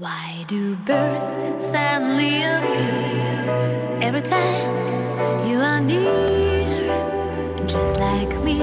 Why do birds suddenly appear every time you are near? Just like me,